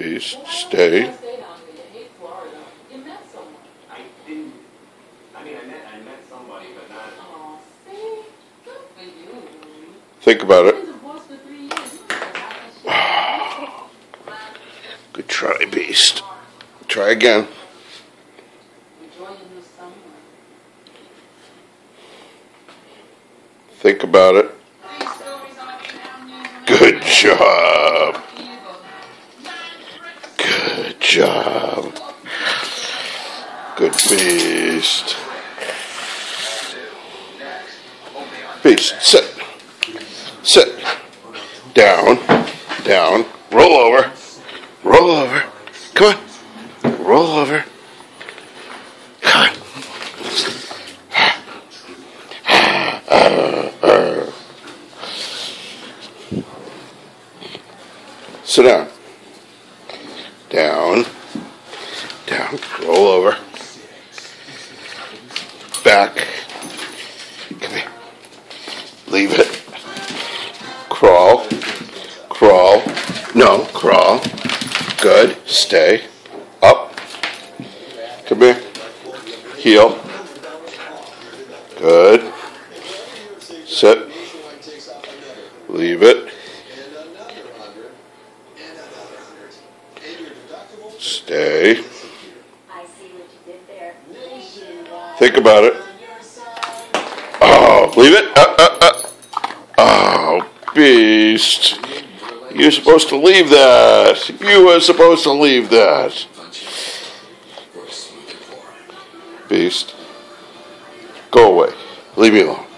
Beast, stay. Think about it. Good try, Beast. Try again. Think about it. Good job. Job. Good beast. Beast, sit. Sit. Down. Down. Roll over. Roll over. Come on. Roll over. Come on. Sit down. Down. Down. Roll over. Back. Come here. Leave it. Crawl. Crawl. No, crawl. Good. Stay. Up. Come here. Heel. Good. Sit. Leave it. Stay. I see what you did there. Think about it. Oh, leave it. Uh, uh, uh. Oh, beast. You're supposed to leave that. You were supposed to leave that. Beast. Go away. Leave me alone.